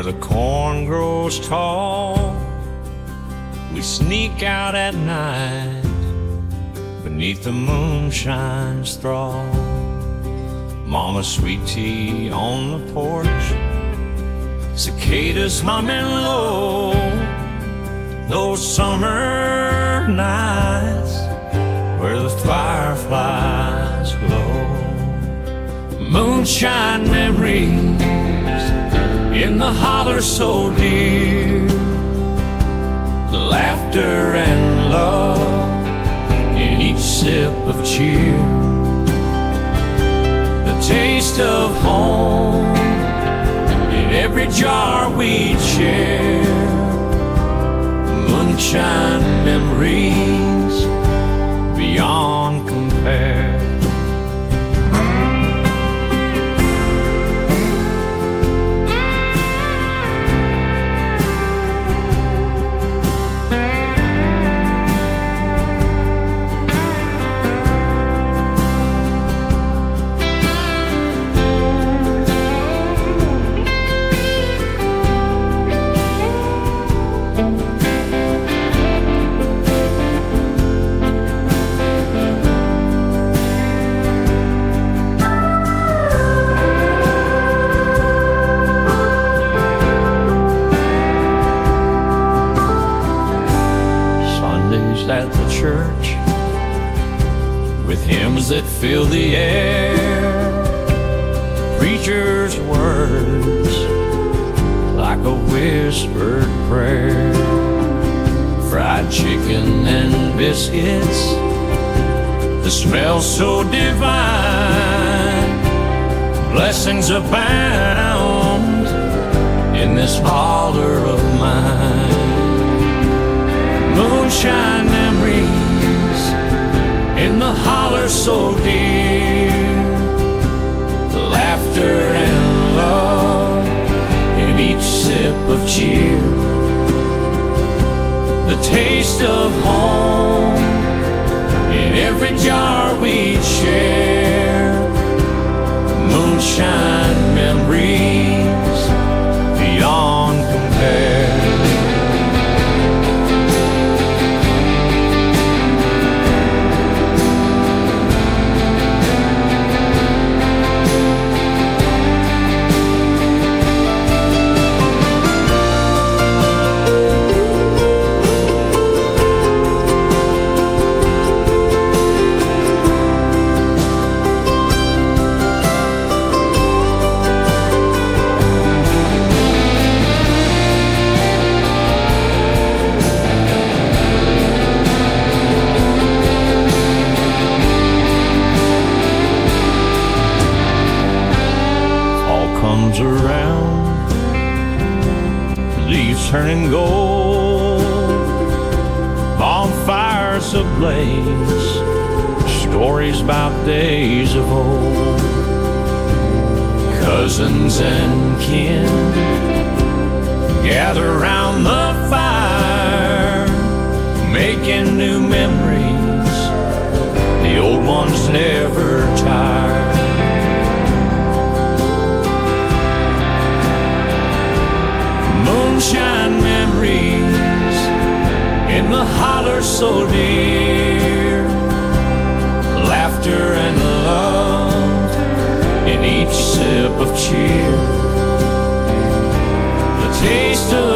where the corn grows tall. We sneak out at night beneath the moonshine's thrall. Mama sweet tea on the porch, cicadas humming low. Those summer nights where the fireflies glow. Moonshine memories in the holler so dear. The laughter and love in each sip of cheer. The taste of home in every jar we share. Moonshine memories beyond with hymns that fill the air. Preacher's words like a whispered prayer. Fried chicken and biscuits, the smell so divine. Blessings abound Laughter and love in each sip of cheer. The taste of home in every jar we share. Moonshine comes around, leaves turning gold, bonfires ablaze, stories about days of old. Cousins and kin gather round the fire, making new memories. The old ones never moonshine memories in the holler so dear. Laughter and love in each sip of cheer. The taste of